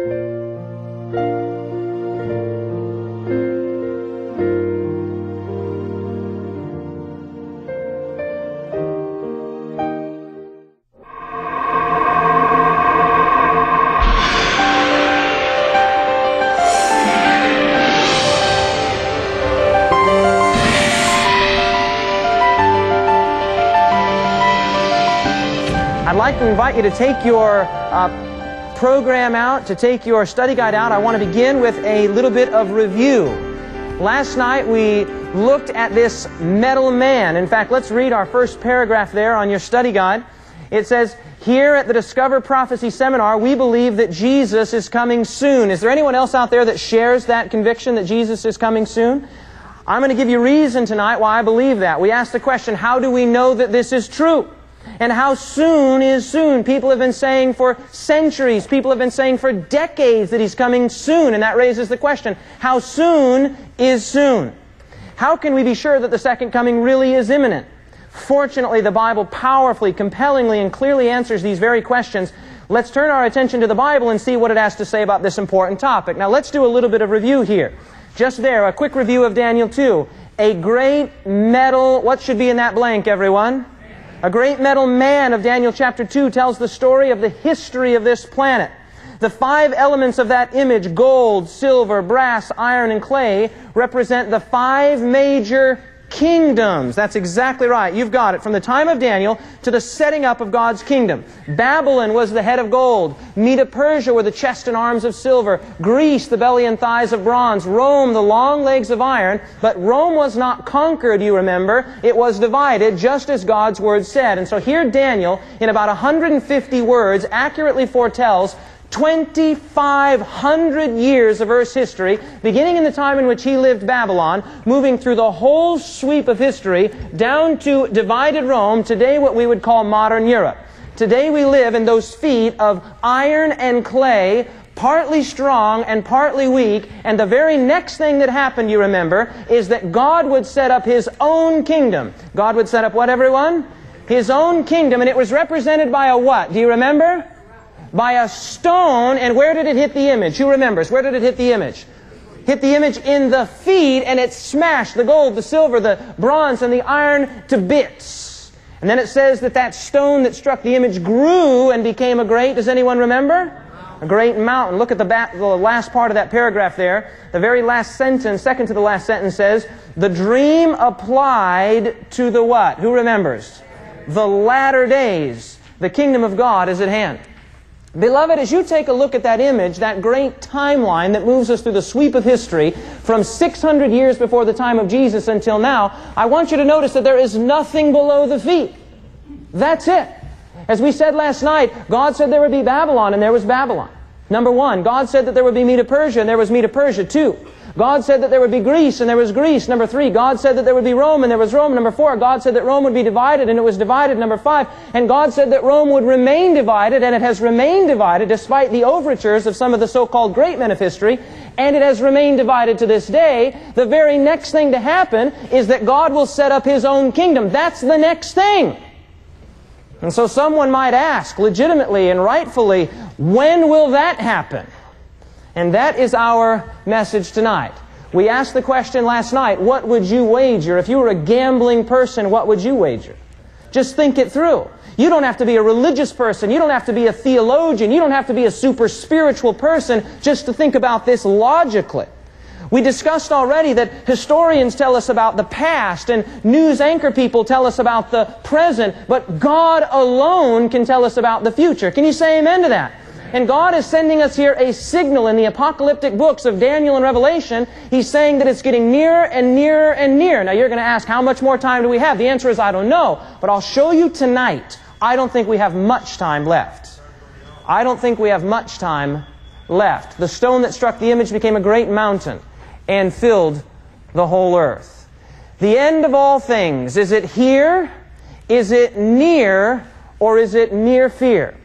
I'd like to invite you to take your uh, program out, to take your study guide out. I want to begin with a little bit of review. Last night we looked at this metal man. In fact, let's read our first paragraph there on your study guide. It says, Here at the Discover Prophecy Seminar, we believe that Jesus is coming soon. Is there anyone else out there that shares that conviction that Jesus is coming soon? I'm going to give you reason tonight why I believe that. We ask the question, how do we know that this is true? And how soon is soon? People have been saying for centuries, people have been saying for decades that He's coming soon. And that raises the question, how soon is soon? How can we be sure that the second coming really is imminent? Fortunately, the Bible powerfully, compellingly, and clearly answers these very questions. Let's turn our attention to the Bible and see what it has to say about this important topic. Now, let's do a little bit of review here. Just there, a quick review of Daniel 2. A great metal, what should be in that blank, everyone? A great metal man of Daniel chapter 2 tells the story of the history of this planet. The five elements of that image, gold, silver, brass, iron, and clay, represent the five major kingdoms. That's exactly right. You've got it. From the time of Daniel to the setting up of God's kingdom. Babylon was the head of gold. Medo Persia were the chest and arms of silver. Greece, the belly and thighs of bronze. Rome, the long legs of iron. But Rome was not conquered, you remember. It was divided, just as God's word said. And so here Daniel, in about 150 words, accurately foretells 2,500 years of Earth's history, beginning in the time in which he lived Babylon, moving through the whole sweep of history down to divided Rome, today what we would call modern Europe. Today we live in those feet of iron and clay, partly strong and partly weak, and the very next thing that happened, you remember, is that God would set up His own kingdom. God would set up what, everyone? His own kingdom, and it was represented by a what? Do you remember? By a stone, and where did it hit the image? Who remembers? Where did it hit the image? Hit the image in the feet, and it smashed the gold, the silver, the bronze, and the iron to bits. And then it says that that stone that struck the image grew and became a great, does anyone remember? A great mountain. Look at the, back, the last part of that paragraph there. The very last sentence, second to the last sentence says, the dream applied to the what? Who remembers? The latter days. The kingdom of God is at hand. Beloved, as you take a look at that image, that great timeline that moves us through the sweep of history from 600 years before the time of Jesus until now, I want you to notice that there is nothing below the feet. That's it. As we said last night, God said there would be Babylon, and there was Babylon. Number one, God said that there would be Medo Persia, and there was Medo Persia. God said that there would be Greece, and there was Greece. Number three, God said that there would be Rome, and there was Rome. Number four, God said that Rome would be divided, and it was divided. Number five, and God said that Rome would remain divided, and it has remained divided despite the overtures of some of the so-called great men of history, and it has remained divided to this day. The very next thing to happen is that God will set up His own kingdom. That's the next thing. And so someone might ask, legitimately and rightfully, when will that happen? And that is our message tonight. We asked the question last night, what would you wager? If you were a gambling person, what would you wager? Just think it through. You don't have to be a religious person. You don't have to be a theologian. You don't have to be a super spiritual person just to think about this logically. We discussed already that historians tell us about the past and news anchor people tell us about the present, but God alone can tell us about the future. Can you say amen to that? And God is sending us here a signal in the apocalyptic books of Daniel and Revelation. He's saying that it's getting nearer and nearer and nearer. Now you're going to ask, how much more time do we have? The answer is, I don't know. But I'll show you tonight. I don't think we have much time left. I don't think we have much time left. The stone that struck the image became a great mountain and filled the whole earth. The end of all things, is it here? Is it near? Or is it near fear?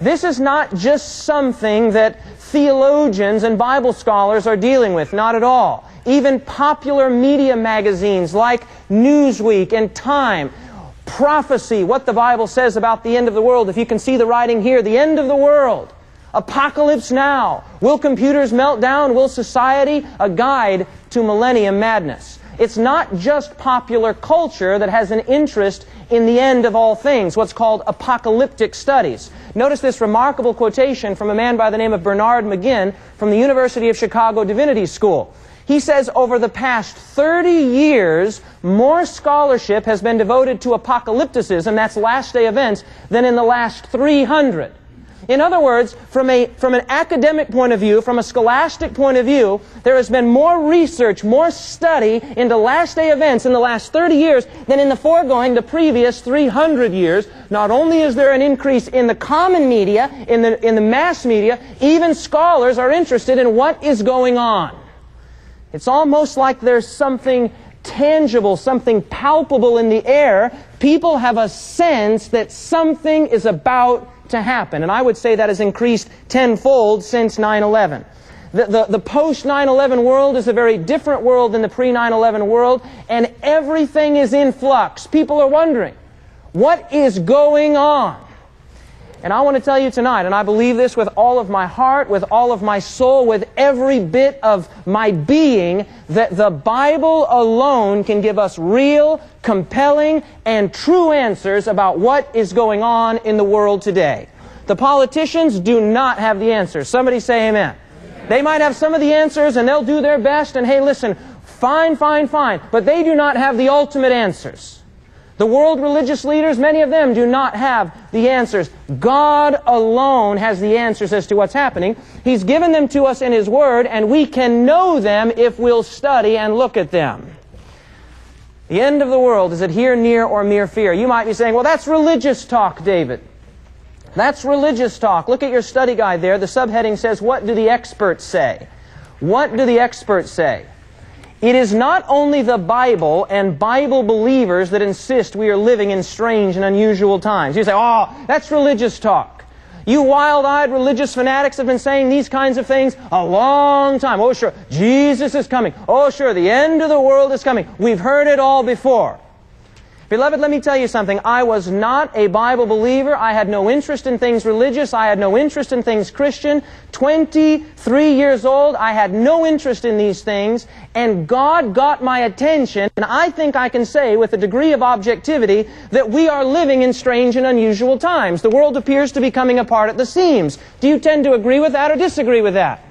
This is not just something that theologians and Bible scholars are dealing with, not at all. Even popular media magazines like Newsweek and Time, prophecy, what the Bible says about the end of the world. If you can see the writing here, the end of the world. Apocalypse Now. Will computers melt down? Will society? A guide to millennium madness. It's not just popular culture that has an interest in the end of all things, what's called apocalyptic studies. Notice this remarkable quotation from a man by the name of Bernard McGinn from the University of Chicago Divinity School. He says over the past 30 years, more scholarship has been devoted to apocalypticism, that's last day events, than in the last 300. In other words, from, a, from an academic point of view, from a scholastic point of view, there has been more research, more study into last day events in the last 30 years than in the foregoing, the previous 300 years. Not only is there an increase in the common media, in the, in the mass media, even scholars are interested in what is going on. It's almost like there's something tangible, something palpable in the air. People have a sense that something is about to happen. And I would say that has increased tenfold since 9-11. The, the, the post 9-11 world is a very different world than the pre 9-11 world, and everything is in flux. People are wondering, what is going on? And I want to tell you tonight, and I believe this with all of my heart, with all of my soul, with every bit of my being, that the Bible alone can give us real, compelling, and true answers about what is going on in the world today. The politicians do not have the answers. Somebody say amen. They might have some of the answers and they'll do their best and hey, listen, fine, fine, fine. But they do not have the ultimate answers. The world religious leaders, many of them do not have the answers. God alone has the answers as to what's happening. He's given them to us in His Word, and we can know them if we'll study and look at them. The end of the world, is it here, near, or mere fear? You might be saying, well, that's religious talk, David. That's religious talk. Look at your study guide there. The subheading says, What do the experts say? What do the experts say? It is not only the Bible and Bible believers that insist we are living in strange and unusual times. You say, oh, that's religious talk. You wild-eyed religious fanatics have been saying these kinds of things a long time. Oh, sure, Jesus is coming. Oh, sure, the end of the world is coming. We've heard it all before. Beloved, let me tell you something. I was not a Bible believer. I had no interest in things religious. I had no interest in things Christian. 23 years old, I had no interest in these things. And God got my attention. And I think I can say with a degree of objectivity that we are living in strange and unusual times. The world appears to be coming apart at the seams. Do you tend to agree with that or disagree with that?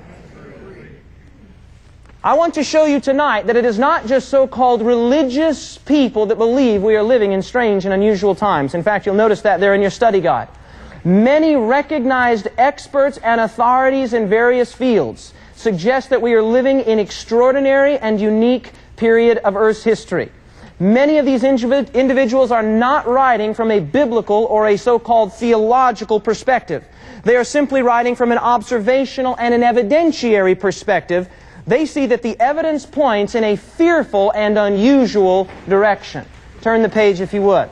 I want to show you tonight that it is not just so-called religious people that believe we are living in strange and unusual times. In fact, you'll notice that there in your study guide. Many recognized experts and authorities in various fields suggest that we are living in extraordinary and unique period of Earth's history. Many of these individuals are not writing from a biblical or a so-called theological perspective. They are simply writing from an observational and an evidentiary perspective they see that the evidence points in a fearful and unusual direction. Turn the page if you would.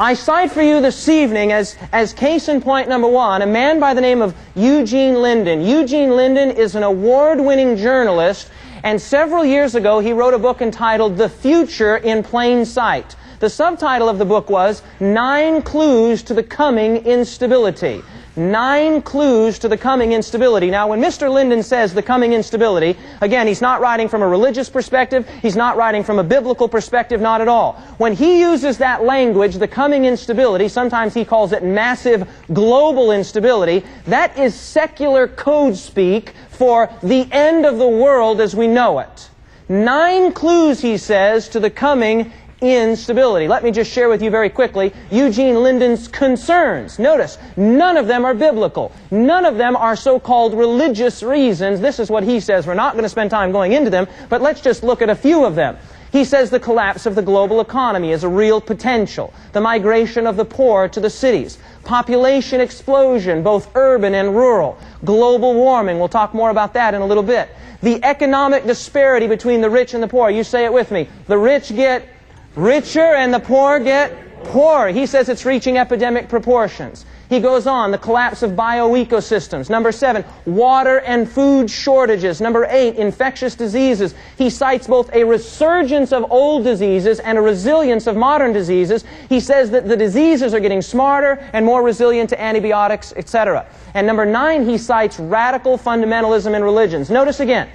I cite for you this evening as, as case in point number one, a man by the name of Eugene Linden. Eugene Linden is an award-winning journalist, and several years ago he wrote a book entitled The Future in Plain Sight. The subtitle of the book was Nine Clues to the Coming Instability. Nine clues to the coming instability. Now, when Mr. Linden says the coming instability, again, he's not writing from a religious perspective, he's not writing from a biblical perspective, not at all. When he uses that language, the coming instability, sometimes he calls it massive global instability, that is secular code speak for the end of the world as we know it. Nine clues, he says, to the coming instability. Let me just share with you very quickly Eugene Linden's concerns. Notice, none of them are biblical. None of them are so-called religious reasons. This is what he says. We're not going to spend time going into them, but let's just look at a few of them. He says the collapse of the global economy is a real potential. The migration of the poor to the cities. Population explosion, both urban and rural. Global warming. We'll talk more about that in a little bit. The economic disparity between the rich and the poor. You say it with me. The rich get richer and the poor get Poor. He says it's reaching epidemic proportions. He goes on, the collapse of bioecosystems. Number seven, water and food shortages. Number eight, infectious diseases. He cites both a resurgence of old diseases and a resilience of modern diseases. He says that the diseases are getting smarter and more resilient to antibiotics, etc. And number nine, he cites radical fundamentalism in religions. Notice again,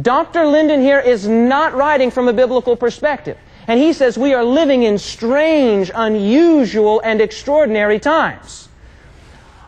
Dr. Linden here is not writing from a biblical perspective. And he says we are living in strange, unusual, and extraordinary times.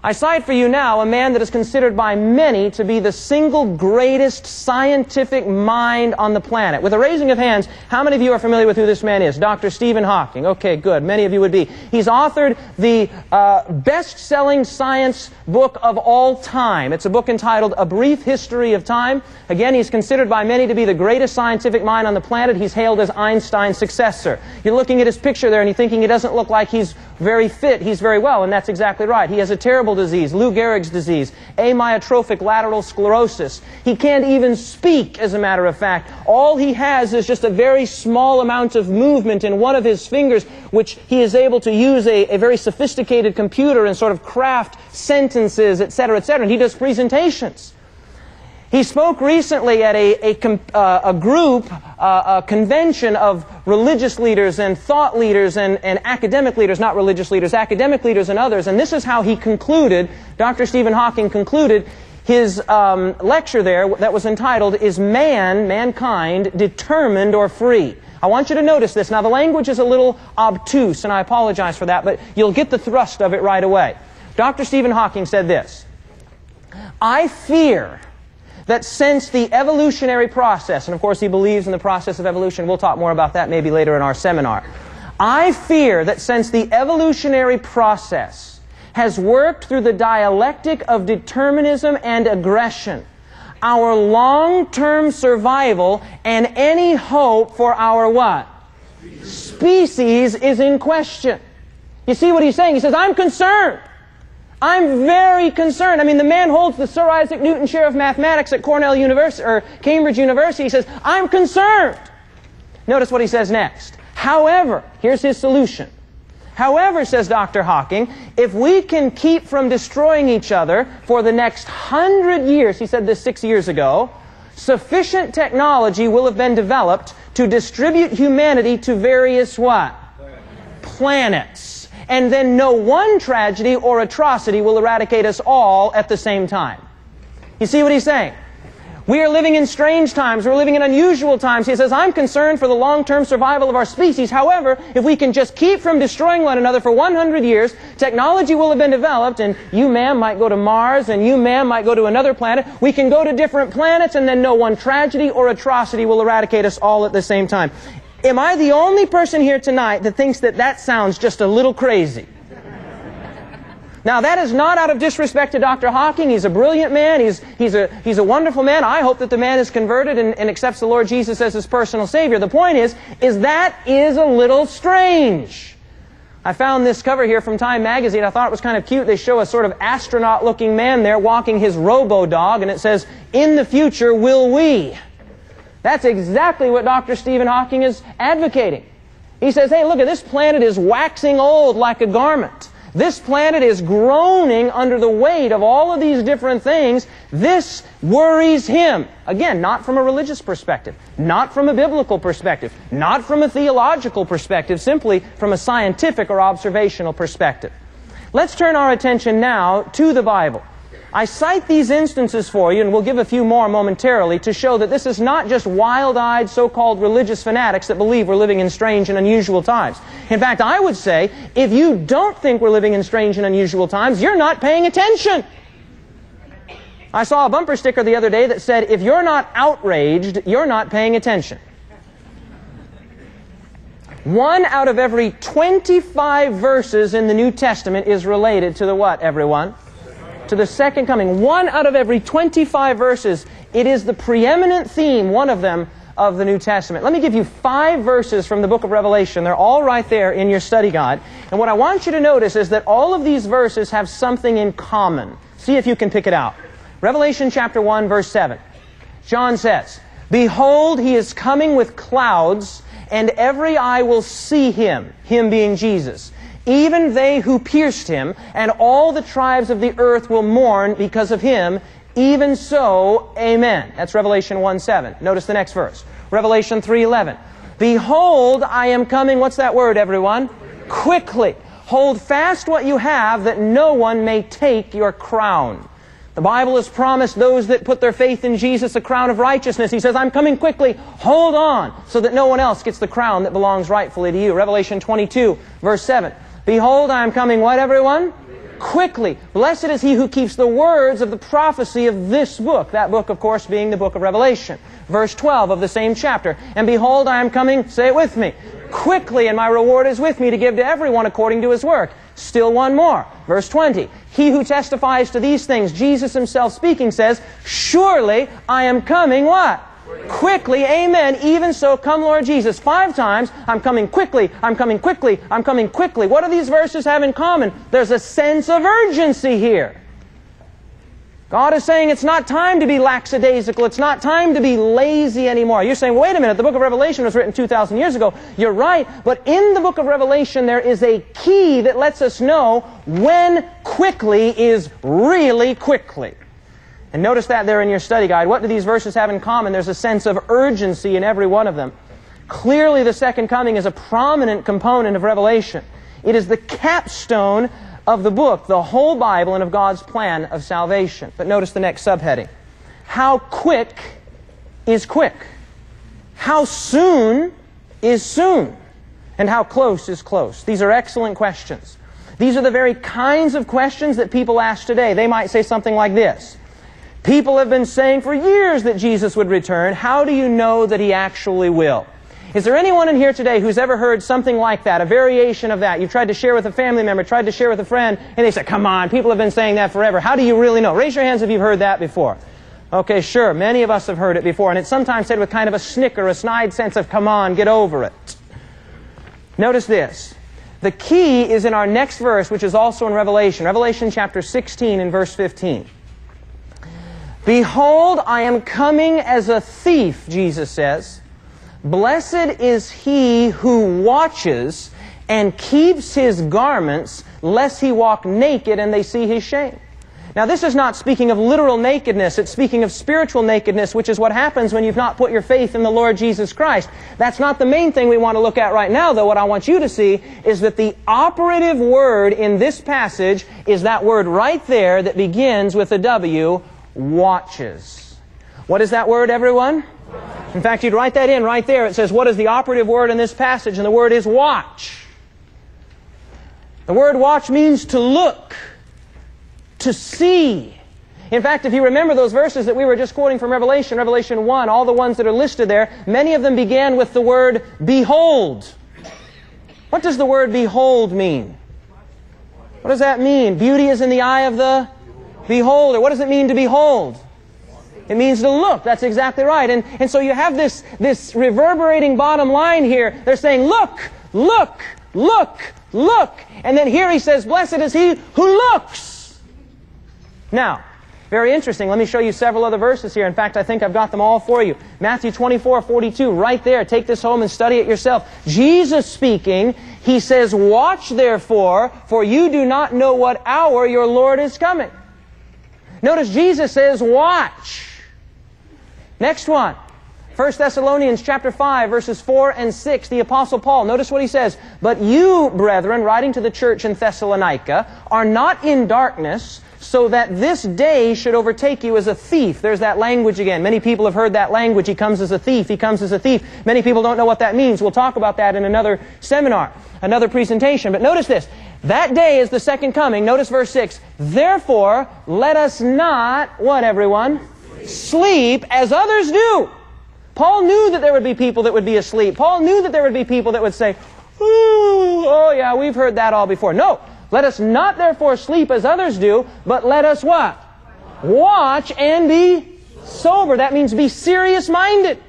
I cite for you now a man that is considered by many to be the single greatest scientific mind on the planet. With a raising of hands, how many of you are familiar with who this man is? Dr. Stephen Hawking. Okay, good. Many of you would be. He's authored the uh, best-selling science book of all time. It's a book entitled A Brief History of Time. Again, he's considered by many to be the greatest scientific mind on the planet. He's hailed as Einstein's successor. You're looking at his picture there and you're thinking he doesn't look like he's very fit. He's very well, and that's exactly right. He has a terrible disease, Lou Gehrig's disease, amyotrophic lateral sclerosis. He can't even speak, as a matter of fact. All he has is just a very small amount of movement in one of his fingers, which he is able to use a, a very sophisticated computer and sort of craft sentences, etc., etc. And he does presentations. He spoke recently at a, a, uh, a group, uh, a convention of religious leaders and thought leaders and, and academic leaders, not religious leaders, academic leaders and others. And this is how he concluded, Dr. Stephen Hawking concluded his um, lecture there that was entitled, Is Man, Mankind, Determined or Free? I want you to notice this. Now, the language is a little obtuse, and I apologize for that, but you'll get the thrust of it right away. Dr. Stephen Hawking said this I fear that since the evolutionary process, and of course he believes in the process of evolution, we'll talk more about that maybe later in our seminar. I fear that since the evolutionary process has worked through the dialectic of determinism and aggression, our long-term survival and any hope for our what? Species is in question. You see what he's saying? He says, I'm concerned I'm very concerned. I mean, the man holds the Sir Isaac Newton Chair of Mathematics at Cornell University or Cambridge University. He says, I'm concerned. Notice what he says next. However, here's his solution. However, says Dr. Hawking, if we can keep from destroying each other for the next hundred years, he said this six years ago, sufficient technology will have been developed to distribute humanity to various what? Planets and then no one tragedy or atrocity will eradicate us all at the same time. You see what he's saying? We are living in strange times. We're living in unusual times. He says, I'm concerned for the long-term survival of our species. However, if we can just keep from destroying one another for 100 years, technology will have been developed, and you, ma'am, might go to Mars, and you, ma'am, might go to another planet. We can go to different planets, and then no one tragedy or atrocity will eradicate us all at the same time. Am I the only person here tonight that thinks that that sounds just a little crazy? Now, that is not out of disrespect to Dr. Hawking. He's a brilliant man. He's, he's, a, he's a wonderful man. I hope that the man is converted and, and accepts the Lord Jesus as his personal Savior. The point is, is that is a little strange. I found this cover here from Time Magazine. I thought it was kind of cute. They show a sort of astronaut-looking man there walking his robo-dog, and it says, In the future, will we? That's exactly what Dr. Stephen Hawking is advocating. He says, hey, look at this planet is waxing old like a garment. This planet is groaning under the weight of all of these different things. This worries him. Again, not from a religious perspective, not from a biblical perspective, not from a theological perspective, simply from a scientific or observational perspective. Let's turn our attention now to the Bible. I cite these instances for you, and we'll give a few more momentarily, to show that this is not just wild-eyed so-called religious fanatics that believe we're living in strange and unusual times. In fact, I would say, if you don't think we're living in strange and unusual times, you're not paying attention. I saw a bumper sticker the other day that said, if you're not outraged, you're not paying attention. One out of every 25 verses in the New Testament is related to the what, everyone? To the second coming. One out of every 25 verses, it is the preeminent theme, one of them, of the New Testament. Let me give you five verses from the book of Revelation. They're all right there in your study guide. And what I want you to notice is that all of these verses have something in common. See if you can pick it out. Revelation chapter 1, verse 7. John says, Behold, he is coming with clouds, and every eye will see him, him being Jesus even they who pierced him, and all the tribes of the earth will mourn because of him. Even so, amen. That's Revelation 1 7. Notice the next verse. Revelation 3 11. Behold, I am coming. What's that word, everyone? Quickly. Hold fast what you have, that no one may take your crown. The Bible has promised those that put their faith in Jesus a crown of righteousness. He says, I'm coming quickly. Hold on, so that no one else gets the crown that belongs rightfully to you. Revelation 22, verse 7. Behold, I am coming, what, everyone? Quickly. Blessed is he who keeps the words of the prophecy of this book. That book, of course, being the book of Revelation. Verse 12 of the same chapter. And behold, I am coming, say it with me, quickly, and my reward is with me to give to everyone according to his work. Still one more. Verse 20. He who testifies to these things, Jesus himself speaking, says, Surely I am coming, what? Quickly, amen. Even so, come Lord Jesus. Five times, I'm coming quickly, I'm coming quickly, I'm coming quickly. What do these verses have in common? There's a sense of urgency here. God is saying it's not time to be lackadaisical. It's not time to be lazy anymore. You're saying, wait a minute, the book of Revelation was written 2,000 years ago. You're right, but in the book of Revelation there is a key that lets us know when quickly is really quickly. And notice that there in your study guide. What do these verses have in common? There's a sense of urgency in every one of them. Clearly the second coming is a prominent component of Revelation. It is the capstone of the book, the whole Bible, and of God's plan of salvation. But notice the next subheading. How quick is quick? How soon is soon? And how close is close? These are excellent questions. These are the very kinds of questions that people ask today. They might say something like this. People have been saying for years that Jesus would return. How do you know that He actually will? Is there anyone in here today who's ever heard something like that, a variation of that? You've tried to share with a family member, tried to share with a friend, and they say, come on, people have been saying that forever. How do you really know? Raise your hands if you've heard that before. Okay, sure, many of us have heard it before, and it's sometimes said with kind of a snicker, a snide sense of, come on, get over it. Notice this. The key is in our next verse, which is also in Revelation. Revelation chapter 16 and verse 15. Behold, I am coming as a thief, Jesus says. Blessed is he who watches and keeps his garments, lest he walk naked and they see his shame. Now, this is not speaking of literal nakedness. It's speaking of spiritual nakedness, which is what happens when you've not put your faith in the Lord Jesus Christ. That's not the main thing we want to look at right now, though. What I want you to see is that the operative word in this passage is that word right there that begins with a W, watches. What is that word, everyone? In fact, you'd write that in right there. It says, what is the operative word in this passage? And the word is watch. The word watch means to look, to see. In fact, if you remember those verses that we were just quoting from Revelation, Revelation 1, all the ones that are listed there, many of them began with the word behold. What does the word behold mean? What does that mean? Beauty is in the eye of the beholder. What does it mean to behold? It means to look. That's exactly right. And, and so you have this, this reverberating bottom line here. They're saying, look, look, look, look. And then here he says, blessed is he who looks. Now, very interesting. Let me show you several other verses here. In fact, I think I've got them all for you. Matthew 24, 42, right there. Take this home and study it yourself. Jesus speaking, he says, Watch therefore, for you do not know what hour your Lord is coming. Notice Jesus says, Watch. Next one. 1 Thessalonians chapter 5 verses 4 and 6 the apostle Paul. Notice what he says. But you brethren writing to the church in Thessalonica are not in darkness so that this day should overtake you as a thief. There's that language again. Many people have heard that language. He comes as a thief. He comes as a thief. Many people don't know what that means. We'll talk about that in another seminar another presentation. But notice this that day is the second coming notice verse 6 therefore let us not what everyone sleep as others do. Paul knew that there would be people that would be asleep. Paul knew that there would be people that would say, oh yeah, we've heard that all before. No, let us not therefore sleep as others do, but let us what? Watch and be sober. That means be serious minded.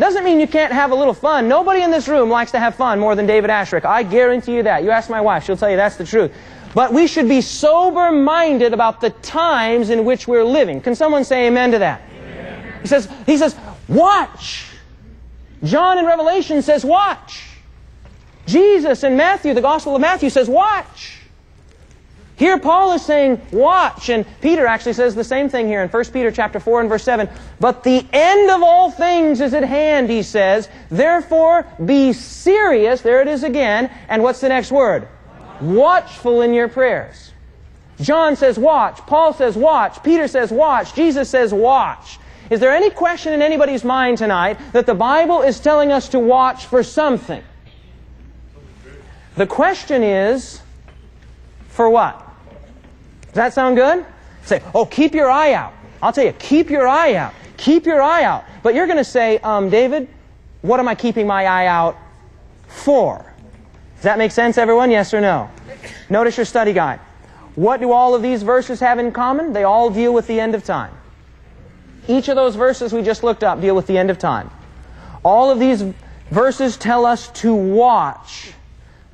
Doesn't mean you can't have a little fun. Nobody in this room likes to have fun more than David Asscherick. I guarantee you that. You ask my wife, she'll tell you that's the truth. But we should be sober minded about the times in which we're living. Can someone say amen to that? Amen. He says, he says, watch. John in Revelation says, watch. Jesus in Matthew, the Gospel of Matthew says, watch. Here Paul is saying, watch. And Peter actually says the same thing here in 1 Peter chapter 4 and verse 7. But the end of all things is at hand, he says. Therefore, be serious. There it is again. And what's the next word? Watchful in your prayers. John says watch. Paul says watch. Peter says watch. Jesus says watch. Is there any question in anybody's mind tonight that the Bible is telling us to watch for something? The question is, for what? Does that sound good? Say, oh, keep your eye out. I'll tell you, keep your eye out. Keep your eye out. But you're going to say, um, David, what am I keeping my eye out for? Does that make sense, everyone? Yes or no? Notice your study guide. What do all of these verses have in common? They all deal with the end of time. Each of those verses we just looked up deal with the end of time. All of these verses tell us to watch.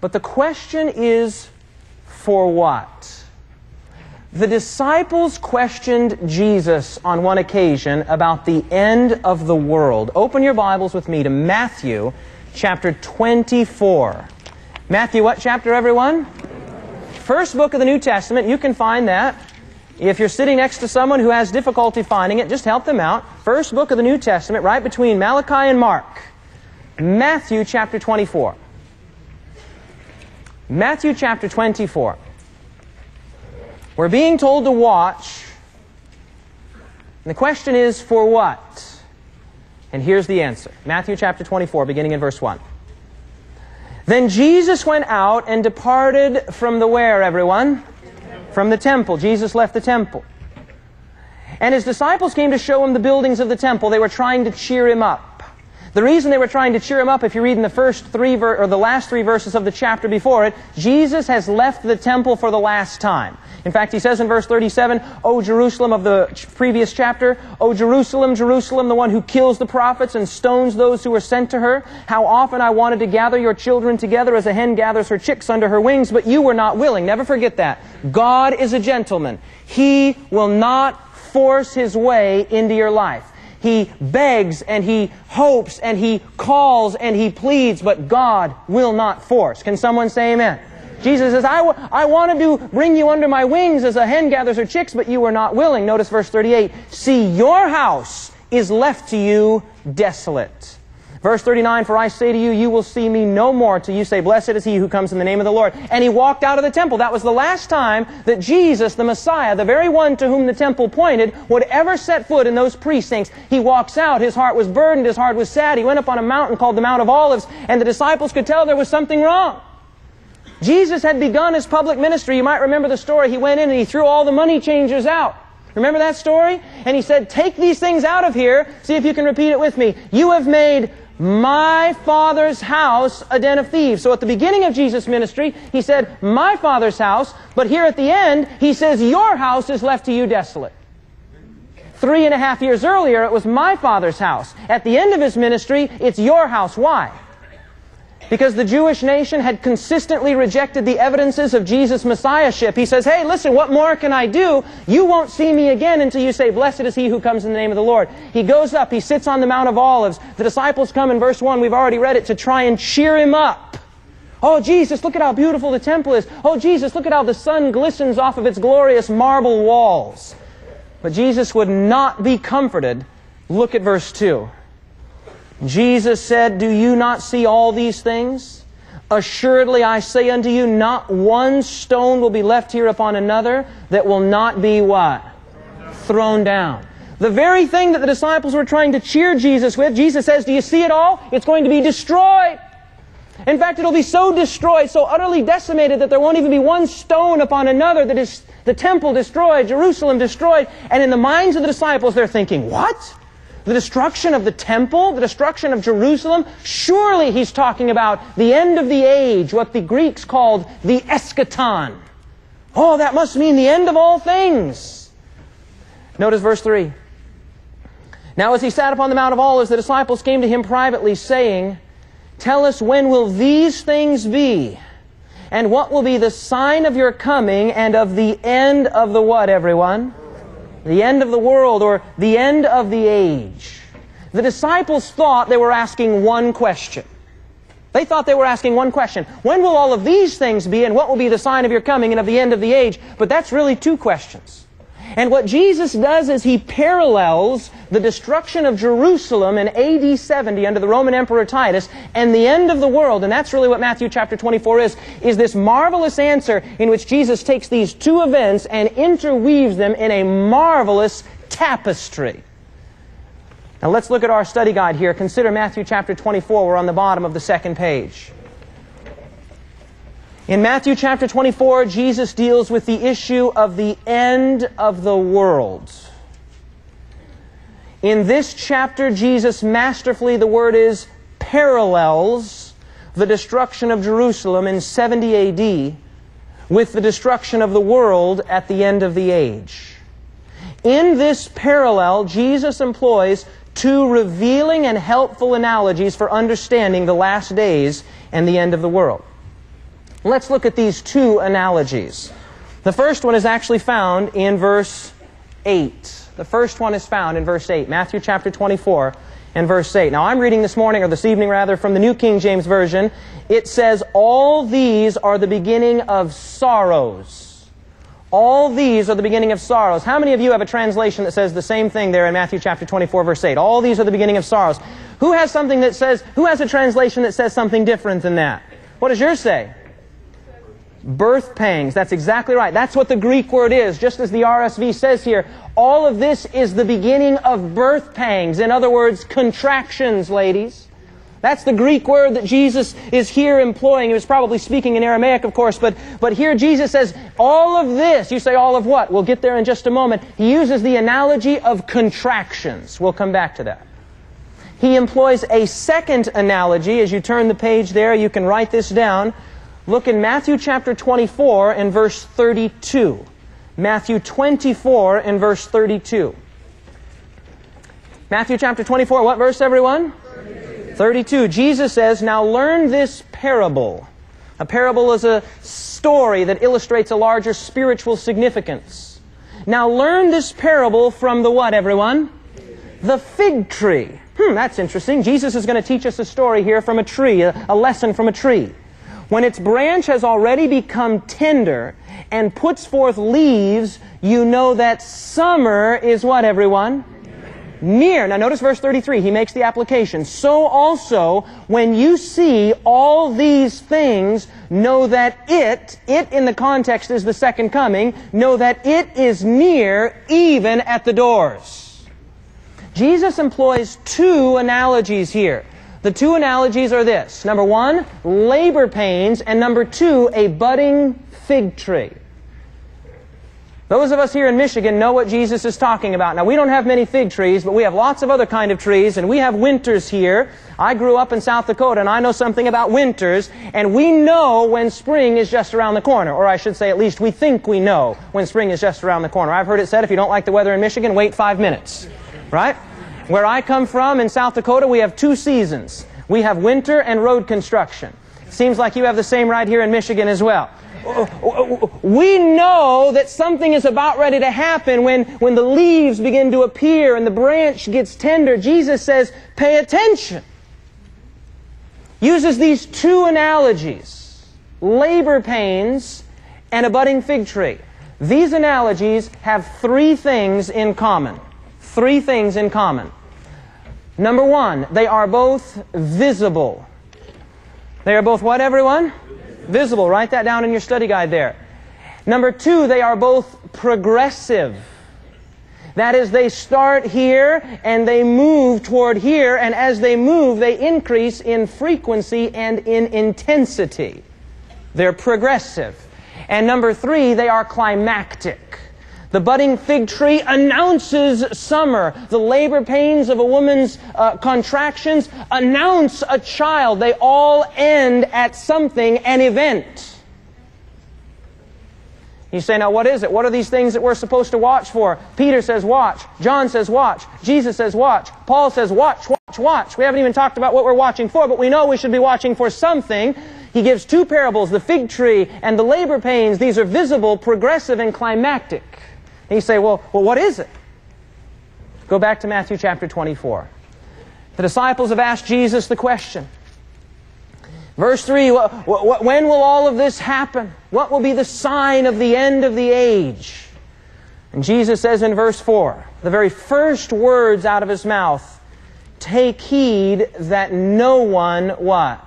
But the question is, for what? The disciples questioned Jesus on one occasion about the end of the world. Open your Bibles with me to Matthew chapter 24. Matthew, what chapter, everyone? First book of the New Testament. You can find that. If you're sitting next to someone who has difficulty finding it, just help them out. First book of the New Testament, right between Malachi and Mark. Matthew chapter 24. Matthew chapter 24. We're being told to watch. And the question is, for what? And here's the answer. Matthew chapter 24, beginning in verse 1. Then Jesus went out and departed from the where, everyone? From the temple. Jesus left the temple. And his disciples came to show him the buildings of the temple. They were trying to cheer him up. The reason they were trying to cheer him up, if you read in the first three or the last three verses of the chapter before it, Jesus has left the temple for the last time. In fact, he says in verse 37, O Jerusalem of the previous chapter, O Jerusalem, Jerusalem, the one who kills the prophets and stones those who are sent to her, how often I wanted to gather your children together as a hen gathers her chicks under her wings, but you were not willing. Never forget that. God is a gentleman. He will not force his way into your life. He begs and he hopes and he calls and he pleads, but God will not force. Can someone say amen? Jesus says, I, I wanted to bring you under my wings as a hen gathers her chicks, but you were not willing. Notice verse 38. See, your house is left to you desolate. Verse 39, For I say to you, you will see me no more till you say, Blessed is he who comes in the name of the Lord. And he walked out of the temple. That was the last time that Jesus, the Messiah, the very one to whom the temple pointed, would ever set foot in those precincts. He walks out. His heart was burdened. His heart was sad. He went up on a mountain called the Mount of Olives, and the disciples could tell there was something wrong. Jesus had begun his public ministry. You might remember the story. He went in and he threw all the money changers out. Remember that story? And he said, Take these things out of here. See if you can repeat it with me. You have made my father's house a den of thieves. So at the beginning of Jesus' ministry, he said, my father's house, but here at the end, he says, your house is left to you desolate. Three and a half years earlier, it was my father's house. At the end of his ministry, it's your house. Why? Because the Jewish nation had consistently rejected the evidences of Jesus' messiahship. He says, hey, listen, what more can I do? You won't see me again until you say, blessed is he who comes in the name of the Lord. He goes up, he sits on the Mount of Olives. The disciples come in verse 1, we've already read it, to try and cheer him up. Oh, Jesus, look at how beautiful the temple is. Oh, Jesus, look at how the sun glistens off of its glorious marble walls. But Jesus would not be comforted. Look at verse 2. Jesus said, Do you not see all these things? Assuredly I say unto you, not one stone will be left here upon another that will not be what? Thrown down. The very thing that the disciples were trying to cheer Jesus with, Jesus says, Do you see it all? It's going to be destroyed. In fact, it'll be so destroyed, so utterly decimated that there won't even be one stone upon another that is the temple destroyed, Jerusalem destroyed. And in the minds of the disciples, they're thinking, What? The destruction of the temple, the destruction of Jerusalem, surely he's talking about the end of the age, what the Greeks called the eschaton. Oh, that must mean the end of all things. Notice verse 3. Now as he sat upon the Mount of Olives, the disciples came to him privately, saying, Tell us when will these things be? And what will be the sign of your coming and of the end of the what, everyone? The end of the world, or the end of the age. The disciples thought they were asking one question. They thought they were asking one question. When will all of these things be and what will be the sign of your coming and of the end of the age? But that's really two questions. And what Jesus does is he parallels the destruction of Jerusalem in AD 70 under the Roman Emperor Titus and the end of the world. And that's really what Matthew chapter 24 is, is this marvelous answer in which Jesus takes these two events and interweaves them in a marvelous tapestry. Now let's look at our study guide here. Consider Matthew chapter 24. We're on the bottom of the second page. In Matthew chapter 24, Jesus deals with the issue of the end of the world. In this chapter, Jesus masterfully, the word is, parallels the destruction of Jerusalem in 70 AD with the destruction of the world at the end of the age. In this parallel, Jesus employs two revealing and helpful analogies for understanding the last days and the end of the world. Let's look at these two analogies. The first one is actually found in verse 8. The first one is found in verse 8, Matthew chapter 24 and verse 8. Now I'm reading this morning, or this evening rather, from the New King James Version. It says, All these are the beginning of sorrows. All these are the beginning of sorrows. How many of you have a translation that says the same thing there in Matthew chapter 24 verse 8? All these are the beginning of sorrows. Who has something that says, who has a translation that says something different than that? What does yours say? Birth pangs. That's exactly right. That's what the Greek word is. Just as the RSV says here, all of this is the beginning of birth pangs. In other words, contractions, ladies. That's the Greek word that Jesus is here employing. He was probably speaking in Aramaic, of course, but, but here Jesus says, all of this, you say all of what? We'll get there in just a moment. He uses the analogy of contractions. We'll come back to that. He employs a second analogy. As you turn the page there, you can write this down. Look in Matthew chapter 24 and verse 32. Matthew 24 and verse 32. Matthew chapter 24, what verse, everyone? 32, Jesus says, Now learn this parable. A parable is a story that illustrates a larger spiritual significance. Now learn this parable from the what, everyone? The fig tree. Hmm, that's interesting. Jesus is going to teach us a story here from a tree, a, a lesson from a tree. When its branch has already become tender and puts forth leaves, you know that summer is what, everyone? near. Now notice verse 33. He makes the application. So also, when you see all these things, know that it, it in the context is the second coming, know that it is near, even at the doors. Jesus employs two analogies here. The two analogies are this. Number one, labor pains, and number two, a budding fig tree. Those of us here in Michigan know what Jesus is talking about. Now, we don't have many fig trees, but we have lots of other kind of trees, and we have winters here. I grew up in South Dakota, and I know something about winters, and we know when spring is just around the corner. Or I should say, at least we think we know when spring is just around the corner. I've heard it said, if you don't like the weather in Michigan, wait five minutes. Right? Where I come from in South Dakota, we have two seasons. We have winter and road construction. Seems like you have the same right here in Michigan as well we know that something is about ready to happen when, when the leaves begin to appear and the branch gets tender. Jesus says, pay attention. Uses these two analogies, labor pains and a budding fig tree. These analogies have three things in common. Three things in common. Number one, they are both visible. They are both what, everyone? Visible. Write that down in your study guide there. Number two, they are both progressive. That is, they start here and they move toward here, and as they move, they increase in frequency and in intensity. They're progressive. And number three, they are climactic. The budding fig tree announces summer. The labor pains of a woman's uh, contractions announce a child. They all end at something, an event. You say, now what is it? What are these things that we're supposed to watch for? Peter says watch. John says watch. Jesus says watch. Paul says watch, watch, watch. We haven't even talked about what we're watching for, but we know we should be watching for something. He gives two parables, the fig tree and the labor pains. These are visible, progressive, and climactic. And you say, well, well, what is it? Go back to Matthew chapter 24. The disciples have asked Jesus the question. Verse 3 When will all of this happen? What will be the sign of the end of the age? And Jesus says in verse 4, the very first words out of his mouth, Take heed that no one what?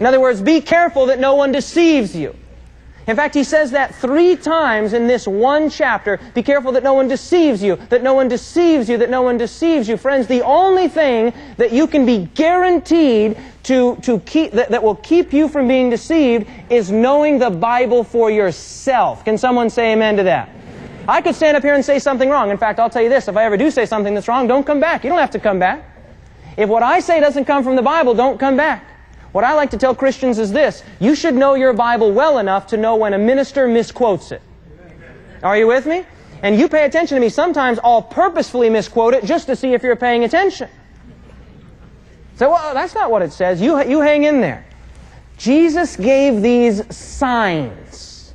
In other words, be careful that no one deceives you. In fact, he says that three times in this one chapter. Be careful that no one deceives you, that no one deceives you, that no one deceives you. Friends, the only thing that you can be guaranteed to, to keep, that, that will keep you from being deceived is knowing the Bible for yourself. Can someone say amen to that? I could stand up here and say something wrong. In fact, I'll tell you this. If I ever do say something that's wrong, don't come back. You don't have to come back. If what I say doesn't come from the Bible, don't come back. What I like to tell Christians is this. You should know your Bible well enough to know when a minister misquotes it. Are you with me? And you pay attention to me. Sometimes I'll purposefully misquote it just to see if you're paying attention. So, well, that's not what it says. You, you hang in there. Jesus gave these signs.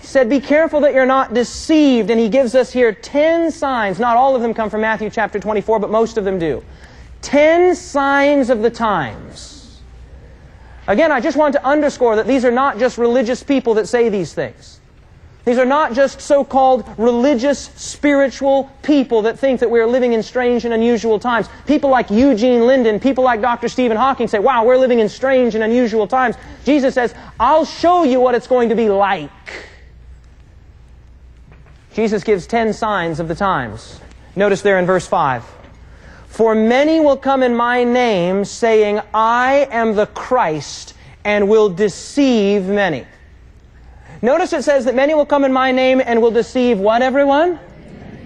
He said, Be careful that you're not deceived. And he gives us here 10 signs. Not all of them come from Matthew chapter 24, but most of them do. 10 signs of the times. Again, I just want to underscore that these are not just religious people that say these things. These are not just so-called religious, spiritual people that think that we're living in strange and unusual times. People like Eugene Linden, people like Dr. Stephen Hawking say, wow, we're living in strange and unusual times. Jesus says, I'll show you what it's going to be like. Jesus gives ten signs of the times. Notice there in verse 5. For many will come in my name, saying, I am the Christ, and will deceive many. Notice it says that many will come in my name and will deceive what, everyone?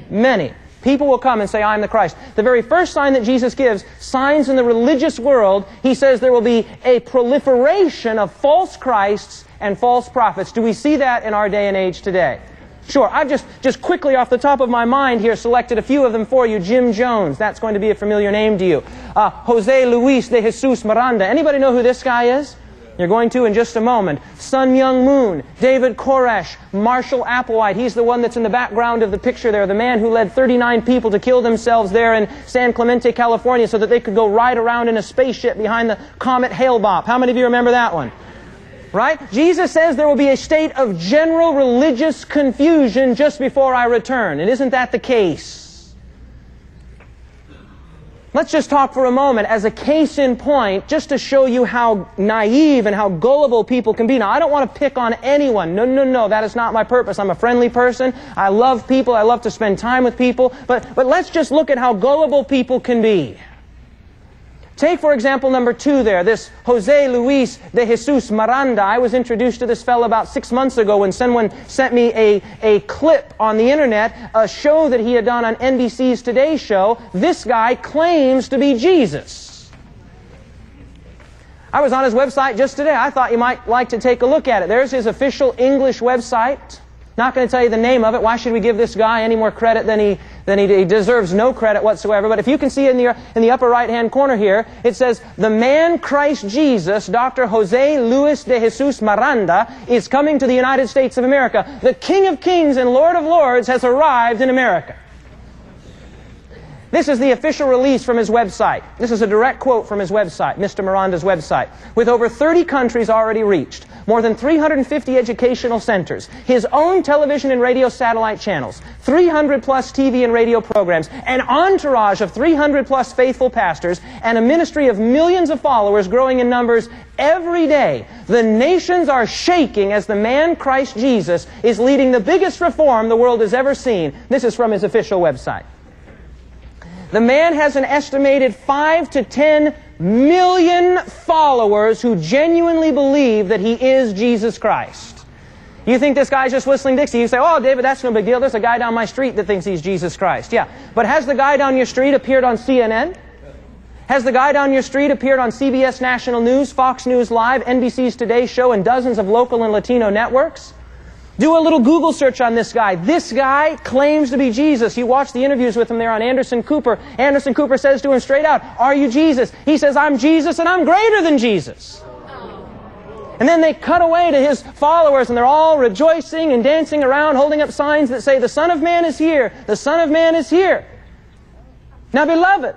Many. People will come and say, I am the Christ. The very first sign that Jesus gives, signs in the religious world, he says there will be a proliferation of false Christs and false prophets. Do we see that in our day and age today? Sure, I've just, just quickly off the top of my mind here selected a few of them for you. Jim Jones, that's going to be a familiar name to you. Uh, Jose Luis de Jesus Miranda. Anybody know who this guy is? You're going to in just a moment. Sun Myung Moon, David Koresh, Marshall Applewhite. He's the one that's in the background of the picture there, the man who led 39 people to kill themselves there in San Clemente, California, so that they could go ride around in a spaceship behind the comet Hale-Bopp. How many of you remember that one? Right? Jesus says there will be a state of general religious confusion just before I return. And isn't that the case? Let's just talk for a moment as a case in point, just to show you how naive and how gullible people can be. Now, I don't want to pick on anyone. No, no, no. That is not my purpose. I'm a friendly person. I love people. I love to spend time with people. But, but let's just look at how gullible people can be. Take, for example, number two there, this Jose Luis de Jesus Miranda. I was introduced to this fellow about six months ago when someone sent me a, a clip on the internet, a show that he had done on NBC's Today Show. This guy claims to be Jesus. I was on his website just today. I thought you might like to take a look at it. There's his official English website. Not going to tell you the name of it. Why should we give this guy any more credit than he, than he, he deserves no credit whatsoever? But if you can see in the, in the upper right hand corner here, it says, The man Christ Jesus, Dr. Jose Luis de Jesus Miranda, is coming to the United States of America. The King of Kings and Lord of Lords has arrived in America. This is the official release from his website. This is a direct quote from his website, Mr. Miranda's website. With over 30 countries already reached, more than 350 educational centers, his own television and radio satellite channels, 300 plus TV and radio programs, an entourage of 300 plus faithful pastors, and a ministry of millions of followers growing in numbers every day. The nations are shaking as the man Christ Jesus is leading the biggest reform the world has ever seen. This is from his official website. The man has an estimated 5 to 10 million followers who genuinely believe that he is Jesus Christ. You think this guy's just whistling Dixie? You say, oh, David, that's no big deal. There's a guy down my street that thinks he's Jesus Christ. Yeah. But has the guy down your street appeared on CNN? Has the guy down your street appeared on CBS National News, Fox News Live, NBC's Today Show, and dozens of local and Latino networks? Do a little Google search on this guy. This guy claims to be Jesus. You watch the interviews with him there on Anderson Cooper. Anderson Cooper says to him straight out, Are you Jesus? He says, I'm Jesus and I'm greater than Jesus. And then they cut away to his followers and they're all rejoicing and dancing around, holding up signs that say, The Son of Man is here. The Son of Man is here. Now, beloved,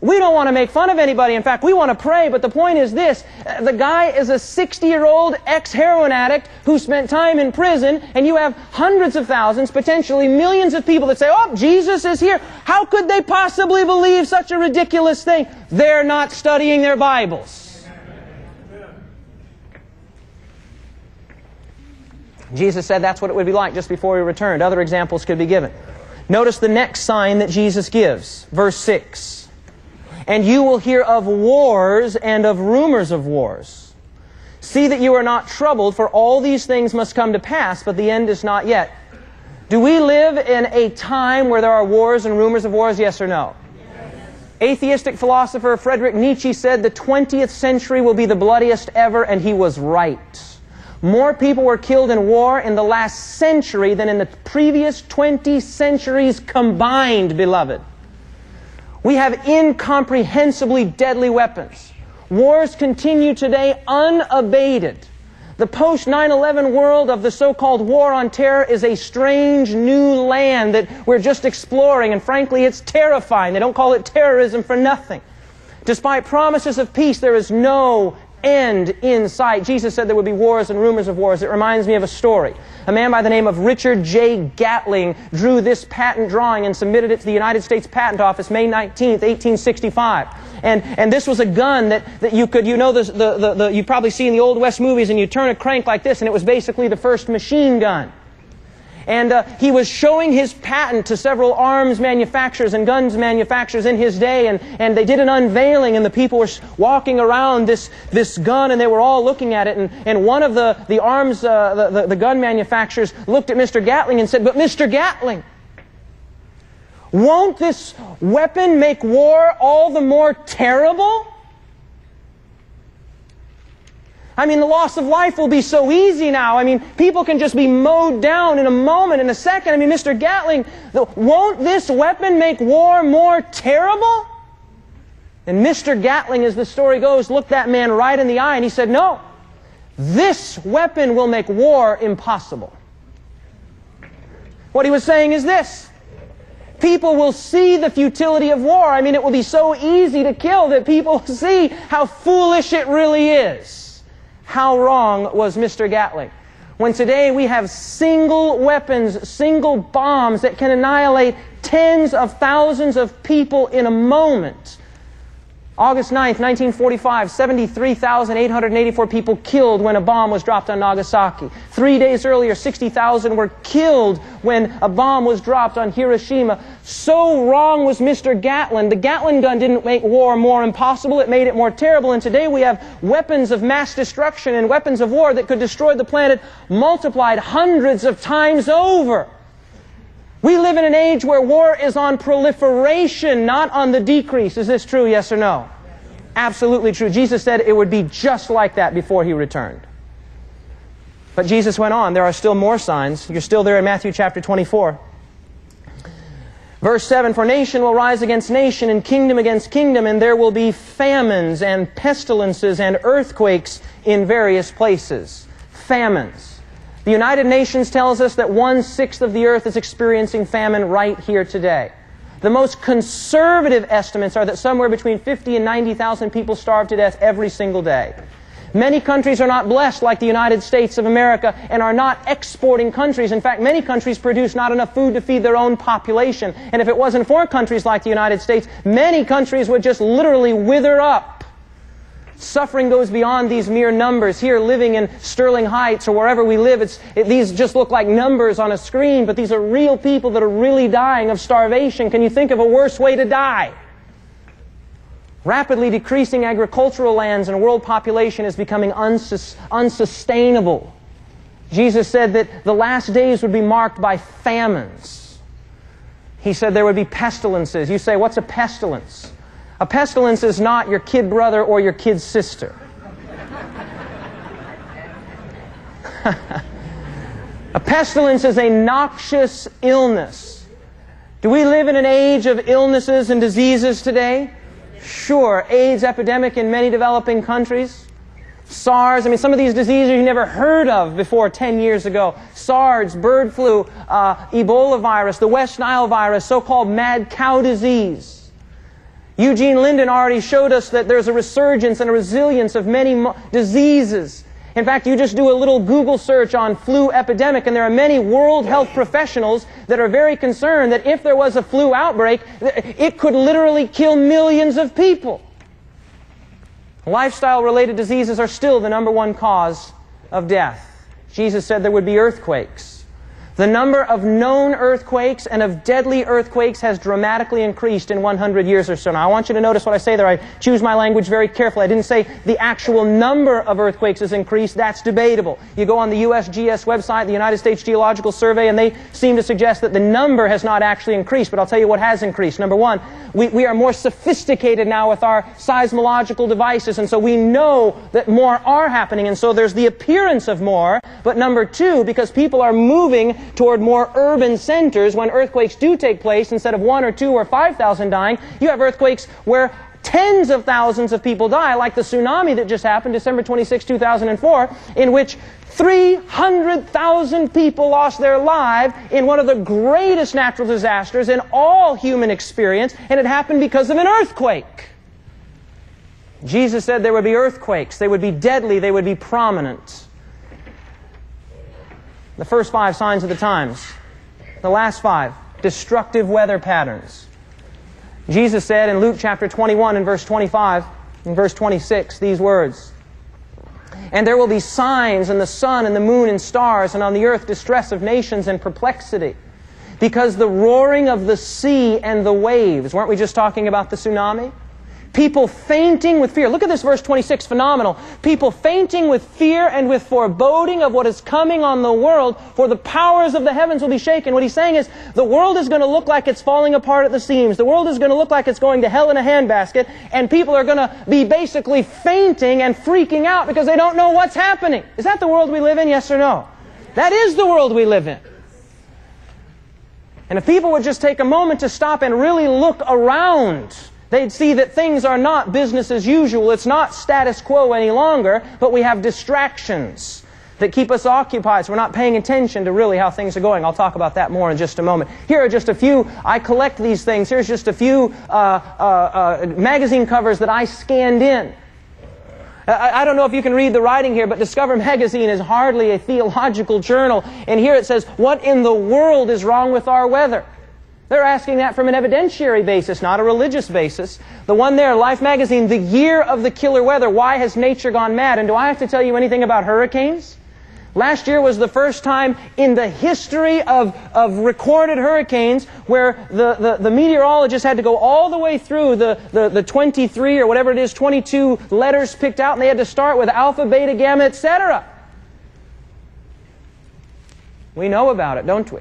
We don't want to make fun of anybody. In fact, we want to pray, but the point is this. Uh, the guy is a 60-year-old ex-heroin addict who spent time in prison, and you have hundreds of thousands, potentially millions of people that say, oh, Jesus is here. How could they possibly believe such a ridiculous thing? They're not studying their Bibles. Jesus said that's what it would be like just before he returned. Other examples could be given. Notice the next sign that Jesus gives. Verse 6. And you will hear of wars and of rumors of wars. See that you are not troubled, for all these things must come to pass, but the end is not yet. Do we live in a time where there are wars and rumors of wars, yes or no? Yes. Atheistic philosopher Friedrich Nietzsche said the 20th century will be the bloodiest ever, and he was right. More people were killed in war in the last century than in the previous 20 centuries combined, beloved. We have incomprehensibly deadly weapons. Wars continue today unabated. The post 9 11 world of the so called war on terror is a strange new land that we're just exploring, and frankly, it's terrifying. They don't call it terrorism for nothing. Despite promises of peace, there is no end in sight. Jesus said there would be wars and rumors of wars. It reminds me of a story. A man by the name of Richard J. Gatling drew this patent drawing and submitted it to the United States Patent Office May 19, 1865. And, and this was a gun that, that you could, you know, the, the, the, the, you probably see in the Old West movies, and you turn a crank like this, and it was basically the first machine gun. And uh, he was showing his patent to several arms manufacturers and guns manufacturers in his day. And, and they did an unveiling, and the people were walking around this, this gun, and they were all looking at it. And, and one of the, the arms, uh, the, the, the gun manufacturers, looked at Mr. Gatling and said, But Mr. Gatling, won't this weapon make war all the more terrible? I mean, the loss of life will be so easy now. I mean, people can just be mowed down in a moment, in a second. I mean, Mr. Gatling, won't this weapon make war more terrible? And Mr. Gatling, as the story goes, looked that man right in the eye and he said, No, this weapon will make war impossible. What he was saying is this people will see the futility of war. I mean, it will be so easy to kill that people see how foolish it really is. How wrong was Mr. Gatling? When today we have single weapons, single bombs that can annihilate tens of thousands of people in a moment. August 9th, 1945, 73,884 people killed when a bomb was dropped on Nagasaki. Three days earlier, 60,000 were killed when a bomb was dropped on Hiroshima. So wrong was Mr. Gatling. The Gatling gun didn't make war more impossible, it made it more terrible. And today we have weapons of mass destruction and weapons of war that could destroy the planet multiplied hundreds of times over. We live in an age where war is on proliferation, not on the decrease. Is this true, yes or no? Absolutely true. Jesus said it would be just like that before he returned. But Jesus went on. There are still more signs. You're still there in Matthew chapter 24. Verse 7 For nation will rise against nation, and kingdom against kingdom, and there will be famines and pestilences and earthquakes in various places. Famines. The United Nations tells us that one sixth of the earth is experiencing famine right here today. The most conservative estimates are that somewhere between 50 and 90,000 people starve to death every single day. Many countries are not blessed like the United States of America and are not exporting countries. In fact, many countries produce not enough food to feed their own population. And if it wasn't for countries like the United States, many countries would just literally wither up. Suffering goes beyond these mere numbers. Here, living in Sterling Heights or wherever we live, it's, it, these just look like numbers on a screen, but these are real people that are really dying of starvation. Can you think of a worse way to die? Rapidly decreasing agricultural lands and world population is becoming unsus- unsustainable. Jesus said that the last days would be marked by famines. He said there would be pestilences. You say, what's a pestilence? A pestilence is not your kid brother or your kid sister. a pestilence is a noxious illness. Do we live in an age of illnesses and diseases today? Sure. AIDS epidemic in many developing countries. SARS, I mean, some of these diseases you never heard of before 10 years ago. SARS, bird flu, uh, Ebola virus, the West Nile virus, so-called mad cow disease. Eugene Linden already showed us that there's a resurgence and a resilience of many diseases. In fact, you just do a little Google search on flu epidemic, and there are many World Health professionals that are very concerned that if there was a flu outbreak, it could literally kill millions of people. Lifestyle related diseases are still the number one cause of death. Jesus said there would be earthquakes. The number of known earthquakes and of deadly earthquakes has dramatically increased in 100 years or so. Now, I want you to notice what I say there. I choose my language very carefully. I didn't say the actual number of earthquakes has increased. That's debatable. You go on the USGS website, the United States Geological Survey, and they seem to suggest that the number has not actually increased. But I'll tell you what has increased. Number one, we, we are more sophisticated now with our seismological devices, and so we know that more are happening, and so there's the appearance of more. But number two, because people are moving toward more urban centers when earthquakes do take place, instead of one or two or 5,000 dying, you have earthquakes where tens of thousands of people die, like the tsunami that just happened December 26, 2004, in which 300,000 people lost their lives in one of the greatest natural disasters in all human experience, and it happened because of an earthquake. Jesus said there would be earthquakes. They would be deadly. They would be prominent. The first five signs of the times. The last five destructive weather patterns. Jesus said in Luke chapter 21 and verse 25 and verse 26 these words And there will be signs in the sun and the moon and stars, and on the earth distress of nations and perplexity. Because the roaring of the sea and the waves, weren't we just talking about the tsunami? People fainting with fear. Look at this verse 26, phenomenal. People fainting with fear and with foreboding of what is coming on the world, for the powers of the heavens will be shaken. What he's saying is, the world is going to look like it's falling apart at the seams. The world is going to look like it's going to hell in a handbasket, and people are going to be basically fainting and freaking out because they don't know what's happening. Is that the world we live in? Yes or no? That is the world we live in. And if people would just take a moment to stop and really look around, They'd see that things are not business as usual. It's not status quo any longer, but we have distractions that keep us occupied. So we're not paying attention to really how things are going. I'll talk about that more in just a moment. Here are just a few, I collect these things. Here's just a few uh, uh, uh, magazine covers that I scanned in. I, I don't know if you can read the writing here, but Discover Magazine is hardly a theological journal. And here it says, What in the world is wrong with our weather? They're asking that from an evidentiary basis, not a religious basis. The one there, Life magazine, the year of the killer weather. Why has nature gone mad? And do I have to tell you anything about hurricanes? Last year was the first time in the history of, of recorded hurricanes where the, the, the meteorologist had to go all the way through the, the, the 23 or whatever it is, 22 letters picked out, and they had to start with alpha, beta, gamma, etc. We know about it, don't we?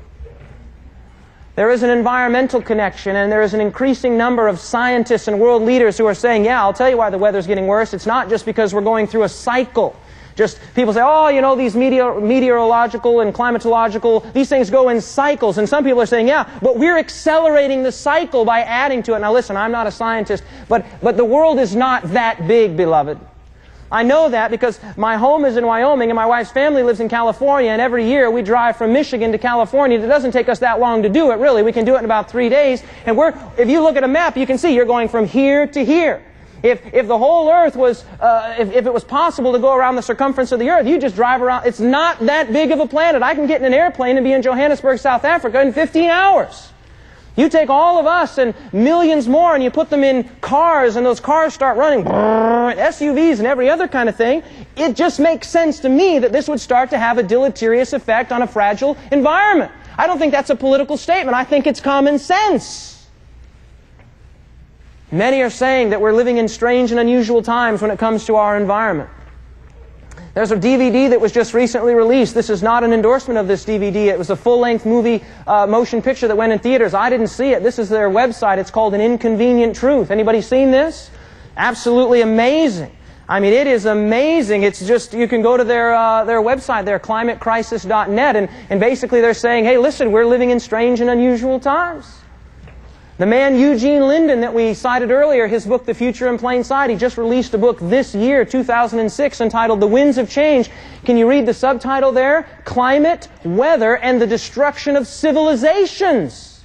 There is an environmental connection, and there is an increasing number of scientists and world leaders who are saying, yeah, I'll tell you why the weather's getting worse. It's not just because we're going through a cycle. Just people say, oh, you know, these meteor- meteorological and climatological, these things go in cycles. And some people are saying, yeah, but we're accelerating the cycle by adding to it. Now listen, I'm not a scientist, but, but the world is not that big, beloved. I know that because my home is in Wyoming and my wife's family lives in California and every year we drive from Michigan to California. It doesn't take us that long to do it really. We can do it in about three days. And we're, if you look at a map, you can see you're going from here to here. If, if the whole earth was, uh, if, if it was possible to go around the circumference of the earth, you just drive around. It's not that big of a planet. I can get in an airplane and be in Johannesburg, South Africa in 15 hours. You take all of us and millions more and you put them in cars and those cars start running, SUVs and every other kind of thing. It just makes sense to me that this would start to have a deleterious effect on a fragile environment. I don't think that's a political statement. I think it's common sense. Many are saying that we're living in strange and unusual times when it comes to our environment. There's a DVD that was just recently released. This is not an endorsement of this DVD. It was a full-length movie uh, motion picture that went in theaters. I didn't see it. This is their website. It's called An Inconvenient Truth. Anybody seen this? Absolutely amazing. I mean, it is amazing. It's just, you can go to their, uh, their website there, climatecrisis.net, and, and basically they're saying, hey, listen, we're living in strange and unusual times. The man Eugene Linden that we cited earlier, his book, The Future in Plain Sight, he just released a book this year, 2006, entitled The Winds of Change. Can you read the subtitle there? Climate, Weather, and the Destruction of Civilizations.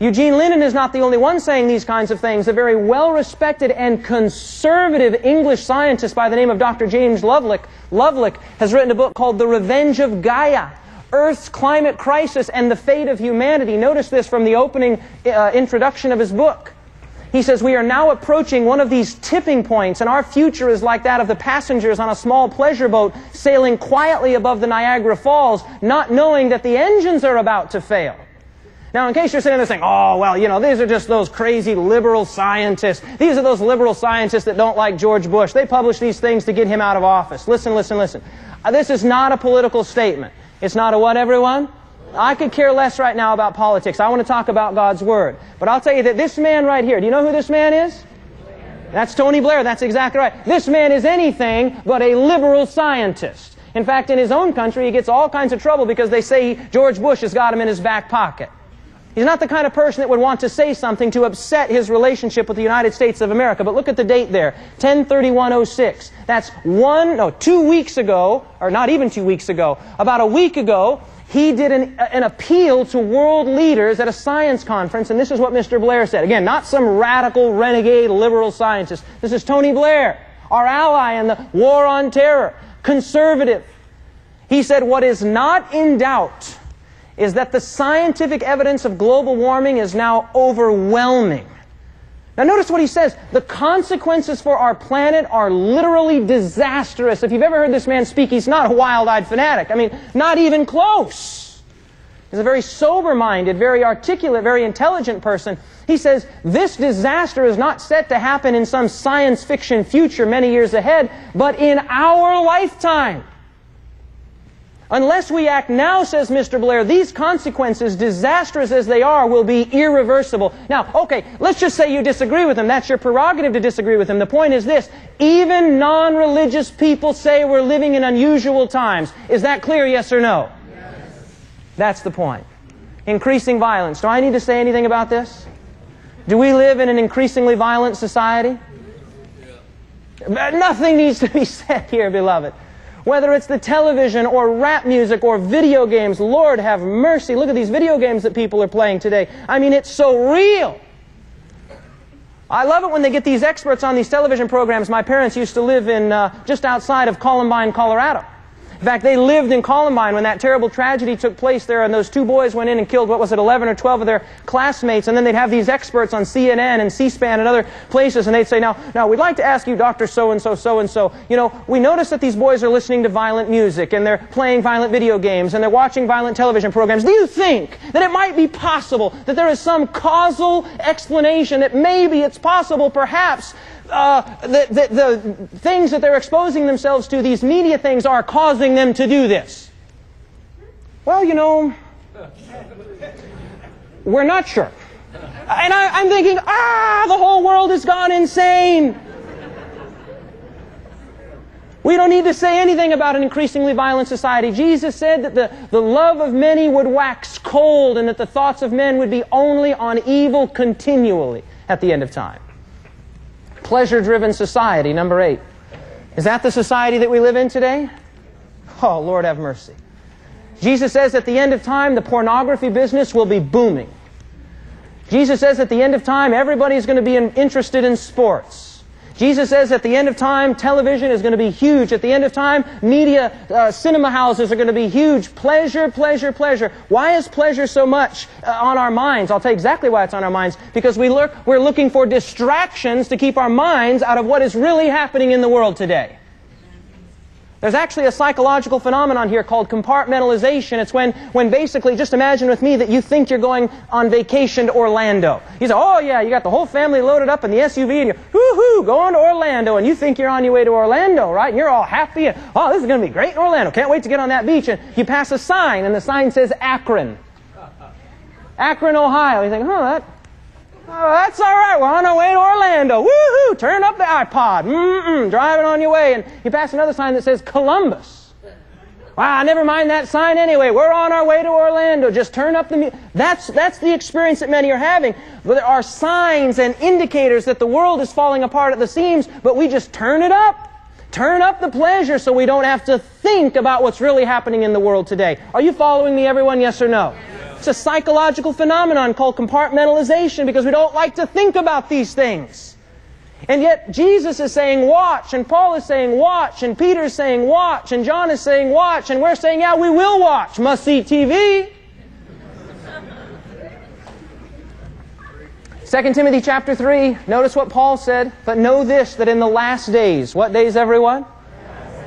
Eugene Linden is not the only one saying these kinds of things. A very well-respected and conservative English scientist by the name of Dr. James Lovelock, Lovelock has written a book called The Revenge of Gaia. Earth's climate crisis and the fate of humanity. Notice this from the opening uh, introduction of his book. He says, We are now approaching one of these tipping points, and our future is like that of the passengers on a small pleasure boat sailing quietly above the Niagara Falls, not knowing that the engines are about to fail. Now, in case you're sitting there saying, oh, well, you know, these are just those crazy liberal scientists. These are those liberal scientists that don't like George Bush. They publish these things to get him out of office. Listen, listen, listen. Uh, this is not a political statement. It's not a what, everyone? I could care less right now about politics. I want to talk about God's Word. But I'll tell you that this man right here, do you know who this man is? That's Tony Blair. That's exactly right. This man is anything but a liberal scientist. In fact, in his own country, he gets all kinds of trouble because they say George Bush has got him in his back pocket. He's not the kind of person that would want to say something to upset his relationship with the United States of America. But look at the date there, 103106. That's one, no, two weeks ago, or not even two weeks ago, about a week ago, he did an, an, appeal to world leaders at a science conference, and this is what Mr. Blair said. Again, not some radical, renegade, liberal scientist. This is Tony Blair, our ally in the war on terror, conservative. He said, What is not in doubt is that the scientific evidence of global warming is now overwhelming. Now notice what he says. The consequences for our planet are literally disastrous. If you've ever heard this man speak, he's not a wild-eyed fanatic. I mean, not even close. He's a very sober-minded, very articulate, very intelligent person. He says, this disaster is not set to happen in some science fiction future many years ahead, but in our lifetime. Unless we act now, says Mr. Blair, these consequences, disastrous as they are, will be irreversible. Now, okay, let's just say you disagree with him. That's your prerogative to disagree with him. The point is this. Even non-religious people say we're living in unusual times. Is that clear, yes or no? Yes. That's the point. Increasing violence. Do I need to say anything about this? Do we live in an increasingly violent society? Yeah. Nothing needs to be said here, beloved. Whether it's the television or rap music or video games, Lord have mercy. Look at these video games that people are playing today. I mean, it's so real. I love it when they get these experts on these television programs. My parents used to live in uh, just outside of Columbine, Colorado. In fact, they lived in Columbine when that terrible tragedy took place there, and those two boys went in and killed, what was it, 11 or 12 of their classmates. And then they'd have these experts on CNN and C-SPAN and other places, and they'd say, now, now, we'd like to ask you, Dr. So-and-so, so-and-so, you know, we notice that these boys are listening to violent music, and they're playing violent video games, and they're watching violent television programs. Do you think that it might be possible that there is some causal explanation that maybe it's possible, perhaps, uh, the, the, the things that they're exposing themselves to, these media things, are causing them to do this? Well, you know, we're not sure. And I, am thinking, ah, the whole world has gone insane. We don't need to say anything about an increasingly violent society. Jesus said that the, the love of many would wax cold and that the thoughts of men would be only on evil continually at the end of time pleasure driven society, number eight. Is that the society that we live in today? Oh, Lord have mercy. Jesus says at the end of time, the pornography business will be booming. Jesus says at the end of time, everybody's going to be interested in sports. Jesus says at the end of time, television is going to be huge. At the end of time, media, uh, cinema houses are going to be huge. Pleasure, pleasure, pleasure. Why is pleasure so much uh, on our minds? I'll tell you exactly why it's on our minds. Because we look, we're looking for distractions to keep our minds out of what is really happening in the world today. There's actually a psychological phenomenon here called compartmentalization. It's when, when basically, just imagine with me that you think you're going on vacation to Orlando. You say, oh yeah, you got the whole family loaded up in the SUV and you're, whoo-hoo, going to Orlando. And you think you're on your way to Orlando, right? And you're all happy and, oh, this is going to be great in Orlando. Can't wait to get on that beach. And you pass a sign and the sign says Akron. Akron, Ohio. You think, oh, that, Oh, that's all right. We're on our way to Orlando. Woohoo! Turn up the iPod. Mm-mm. Driving on your way. And you pass another sign that says Columbus. Wow, never mind that sign anyway. We're on our way to Orlando. Just turn up the music. That's, that's the experience that many are having. But there are signs and indicators that the world is falling apart at the seams, but we just turn it up. Turn up the pleasure so we don't have to think about what's really happening in the world today. Are you following me, everyone? Yes or no? It's a psychological phenomenon called compartmentalization because we don't like to think about these things. And yet Jesus is saying watch, and Paul is saying watch, and Peter is saying watch, and John is saying watch, and we're saying, yeah, we will watch. Must see TV. 2 Timothy chapter 3, notice what Paul said. But know this, that in the last days, what days, everyone?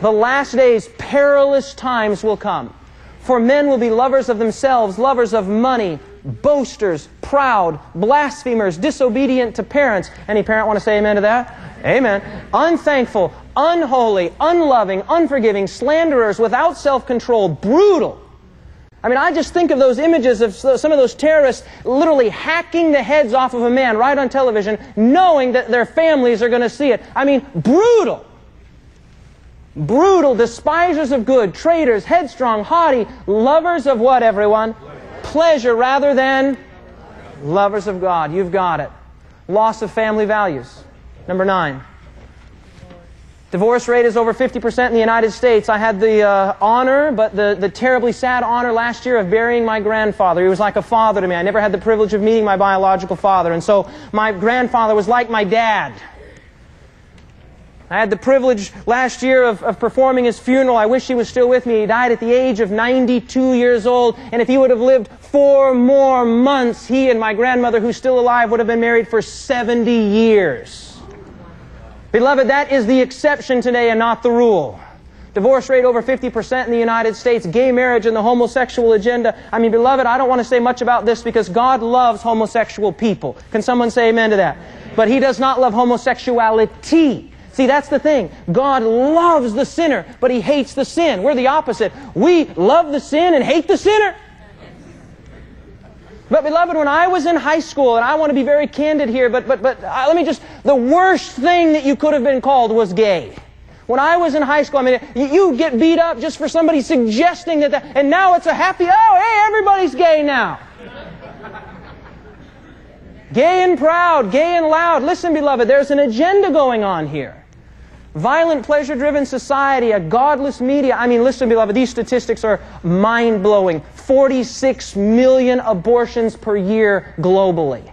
The last days, perilous times will come. For men will be lovers of themselves, lovers of money, boasters, proud, blasphemers, disobedient to parents. Any parent want to say amen to that? Amen. Unthankful, unholy, unloving, unforgiving, slanderers, without self control, brutal. I mean, I just think of those images of some of those terrorists literally hacking the heads off of a man right on television, knowing that their families are going to see it. I mean, brutal. Brutal, despisers of good, traitors, headstrong, haughty, lovers of what, everyone? Pleasure rather than lovers of God. You've got it. Loss of family values. Number nine. Divorce rate is over 50% in the United States. I had the uh, honor, but the, the terribly sad honor last year of burying my grandfather. He was like a father to me. I never had the privilege of meeting my biological father. And so my grandfather was like my dad. I had the privilege last year of, of performing his funeral. I wish he was still with me. He died at the age of 92 years old. And if he would have lived four more months, he and my grandmother, who's still alive, would have been married for 70 years. Beloved, that is the exception today and not the rule. Divorce rate over 50% in the United States, gay marriage and the homosexual agenda. I mean, beloved, I don't want to say much about this because God loves homosexual people. Can someone say amen to that? But He does not love homosexuality. See, that's the thing. God loves the sinner, but He hates the sin. We're the opposite. We love the sin and hate the sinner. But beloved, when I was in high school, and I want to be very candid here, but, but, but uh, let me just, the worst thing that you could have been called was gay. When I was in high school, I mean, you, you get beat up just for somebody suggesting that, that, and now it's a happy, oh, hey, everybody's gay now. gay and proud, gay and loud. Listen, beloved, there's an agenda going on here. Violent, pleasure driven society, a godless media. I mean, listen, beloved, these statistics are mind blowing. 46 million abortions per year globally.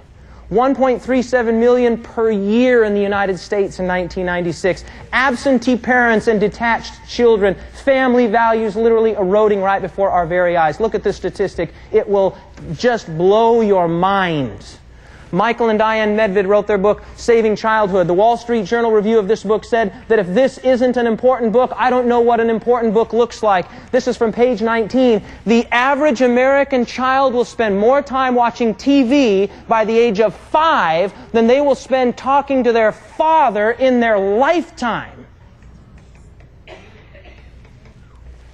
1.37 million per year in the United States in 1996. Absentee parents and detached children. Family values literally eroding right before our very eyes. Look at this statistic. It will just blow your mind. Michael and Diane Medved wrote their book, Saving Childhood. The Wall Street Journal review of this book said that if this isn't an important book, I don't know what an important book looks like. This is from page 19. The average American child will spend more time watching TV by the age of five than they will spend talking to their father in their lifetime.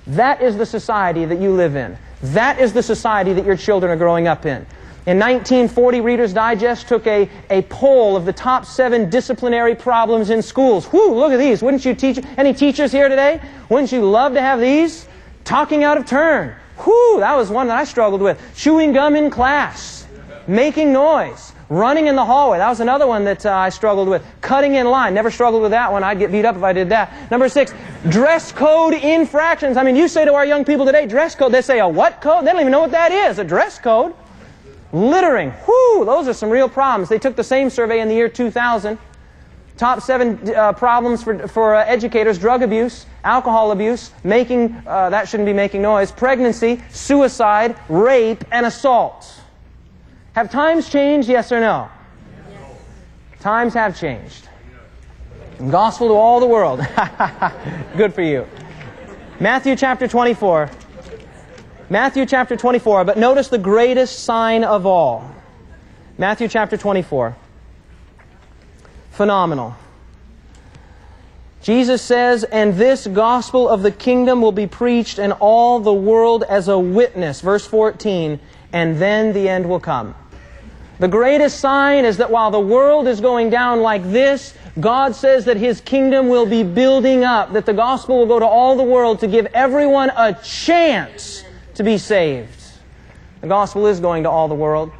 That is the society that you live in. That is the society that your children are growing up in. In 1940, Reader's Digest took a, a poll of the top seven disciplinary problems in schools. Whew, look at these. Wouldn't you teach, any teachers here today? Wouldn't you love to have these? Talking out of turn. Whew, that was one that I struggled with. Chewing gum in class. Making noise. Running in the hallway. That was another one that uh, I struggled with. Cutting in line. Never struggled with that one. I'd get beat up if I did that. Number six, dress code infractions. I mean, you say to our young people today, dress code. They say a what code? They don't even know what that is. A dress code. Littering. Whoo, those are some real problems. They took the same survey in the year 2000. Top seven uh, problems for, for uh, educators drug abuse, alcohol abuse, making, uh, that shouldn't be making noise, pregnancy, suicide, rape, and assault. Have times changed, yes or no? Times have changed. Gospel to all the world. Good for you. Matthew chapter 24. Matthew chapter 24, but notice the greatest sign of all. Matthew chapter 24. Phenomenal. Jesus says, And this gospel of the kingdom will be preached in all the world as a witness. Verse 14, and then the end will come. The greatest sign is that while the world is going down like this, God says that His kingdom will be building up, that the gospel will go to all the world to give everyone a chance to be saved. The gospel is going to all the world.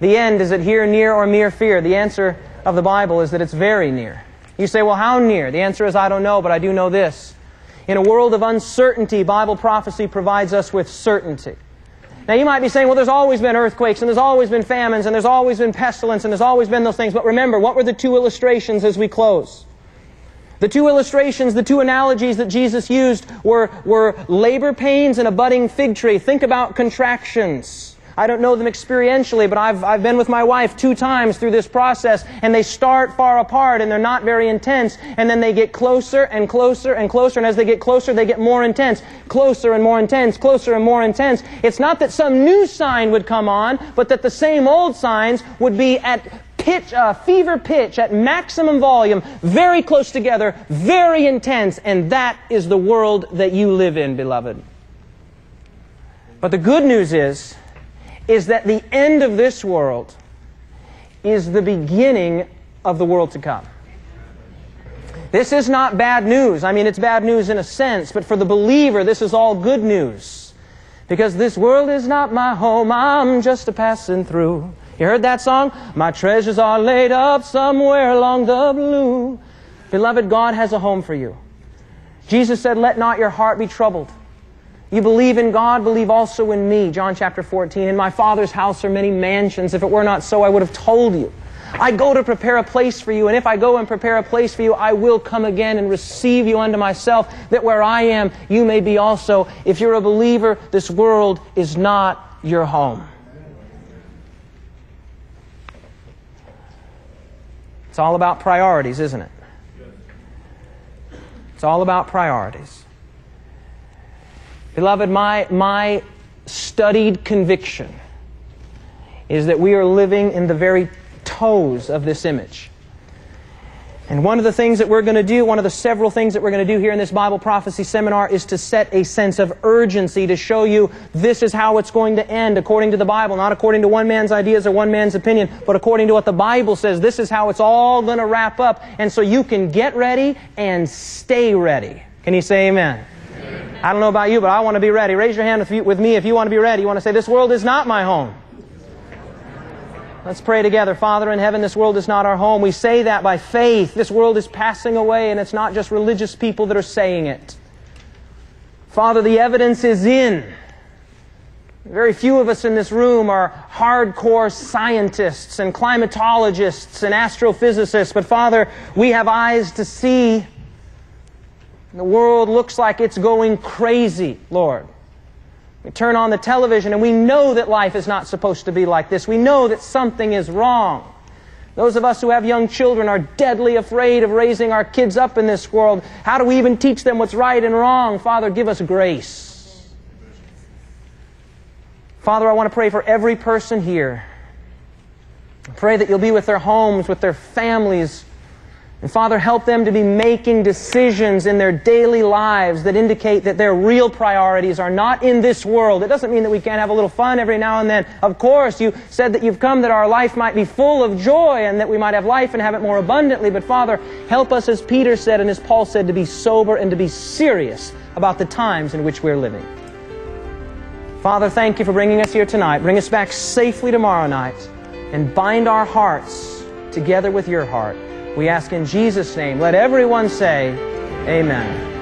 The end, is it here, near, or mere fear? The answer of the Bible is that it's very near. You say, well, how near? The answer is, I don't know, but I do know this. In a world of uncertainty, Bible prophecy provides us with certainty. Now you might be saying, well, there's always been earthquakes, and there's always been famines, and there's always been pestilence, and there's always been those things. But remember, what were the two illustrations as we close? The two illustrations, the two analogies that Jesus used were, were labor pains and a budding fig tree. Think about contractions. I don't know them experientially, but I've, I've been with my wife two times through this process, and they start far apart and they're not very intense, and then they get closer and closer and closer, and as they get closer, they get more intense, closer and more intense, closer and more intense. It's not that some new sign would come on, but that the same old signs would be at pitch, uh, fever pitch, at maximum volume, very close together, very intense, and that is the world that you live in, beloved. But the good news is, is that the end of this world is the beginning of the world to come. This is not bad news. I mean, it's bad news in a sense, but for the believer, this is all good news. Because this world is not my home, I'm just a passing through. You heard that song? My treasures are laid up somewhere along the blue. Beloved, God has a home for you. Jesus said, Let not your heart be troubled. You believe in God, believe also in me. John chapter 14. In my Father's house are many mansions. If it were not so, I would have told you. I go to prepare a place for you, and if I go and prepare a place for you, I will come again and receive you unto myself, that where I am, you may be also. If you're a believer, this world is not your home. It's all about priorities, isn't it? It's all about priorities. Beloved, my, my studied conviction is that we are living in the very toes of this image. And one of the things that we're going to do, one of the several things that we're going to do here in this Bible prophecy seminar is to set a sense of urgency to show you this is how it's going to end according to the Bible, not according to one man's ideas or one man's opinion, but according to what the Bible says. This is how it's all going to wrap up. And so you can get ready and stay ready. Can you say amen? I don't know about you, but I want to be ready. Raise your hand with, with me if you want to be ready. You want to say, This world is not my home. Let's pray together. Father in heaven, this world is not our home. We say that by faith. This world is passing away, and it's not just religious people that are saying it. Father, the evidence is in. Very few of us in this room are hardcore scientists and climatologists and astrophysicists, but Father, we have eyes to see the world looks like it's going crazy, Lord. We turn on the television and we know that life is not supposed to be like this. We know that something is wrong. Those of us who have young children are deadly afraid of raising our kids up in this world. How do we even teach them what's right and wrong? Father, give us grace. Father, I want to pray for every person here. I pray that you'll be with their homes, with their families, and Father, help them to be making decisions in their daily lives that indicate that their real priorities are not in this world. It doesn't mean that we can't have a little fun every now and then. Of course, you said that you've come that our life might be full of joy and that we might have life and have it more abundantly. But Father, help us, as Peter said and as Paul said, to be sober and to be serious about the times in which we're living. Father, thank you for bringing us here tonight. Bring us back safely tomorrow night and bind our hearts together with your heart. We ask in Jesus' name. Let everyone say, Amen.